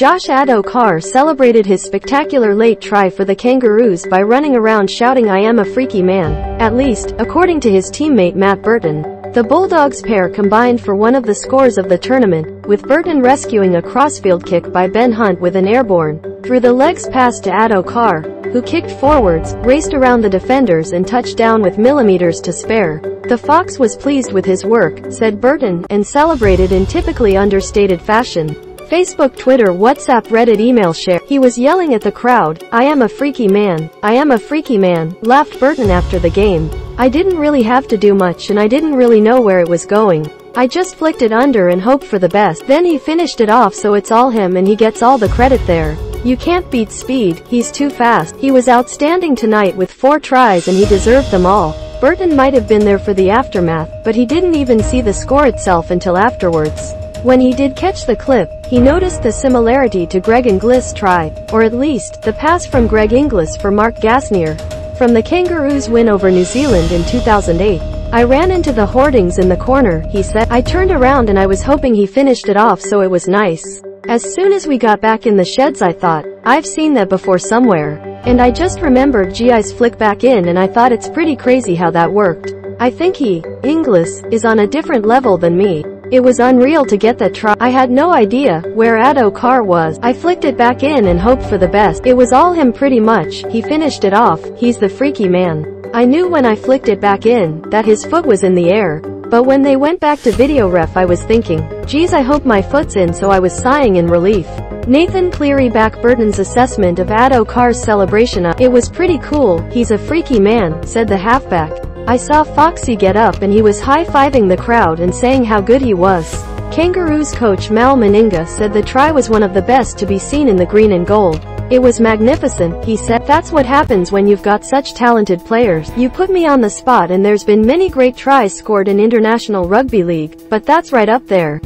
Josh Addo-Carr celebrated his spectacular late try for the Kangaroos by running around shouting I am a freaky man, at least, according to his teammate Matt Burton. The Bulldogs pair combined for one of the scores of the tournament, with Burton rescuing a crossfield kick by Ben Hunt with an airborne, through the legs pass to Addo-Carr, who kicked forwards, raced around the defenders and touched down with millimeters to spare. The Foxx was pleased with his work, said Burton, and celebrated in typically understated fashion. Facebook, Twitter, WhatsApp, Reddit, email share. He was yelling at the crowd, I am a freaky man, I am a freaky man, laughed Burton after the game. I didn't really have to do much and I didn't really know where it was going. I just flicked it under and hoped for the best. Then he finished it off so it's all him and he gets all the credit there. You can't beat speed, he's too fast. He was outstanding tonight with four tries and he deserved them all. Burton might have been there for the aftermath, but he didn't even see the score itself until afterwards. When he did catch the clip, he noticed the similarity to Greg Inglis' try, or at least, the pass from Greg Inglis for Mark Gasnier. From the Kangaroos' win over New Zealand in 2008, I ran into the hoardings in the corner, he said. I turned around and I was hoping he finished it off so it was nice. As soon as we got back in the sheds I thought, I've seen that before somewhere. And I just remembered GI's flick back in and I thought it's pretty crazy how that worked. I think he, Inglis, is on a different level than me. It was unreal to get that try. I had no idea where Addo-Carr was. I flicked it back in and hoped for the best. It was all him pretty much. He finished it off. He's the freaky man. I knew when I flicked it back in that his foot was in the air. But when they went back to video ref I was thinking, geez I hope my foot's in so I was sighing in relief. Nathan Cleary back Burton's assessment of Addo-Carr's celebration uh, It was pretty cool, he's a freaky man, said the halfback. I saw Foxy get up and he was high-fiving the crowd and saying how good he was. Kangaroos coach Mal Meninga said the try was one of the best to be seen in the green and gold. It was magnificent, he said. That's what happens when you've got such talented players. You put me on the spot and there's been many great tries scored in International Rugby League, but that's right up there.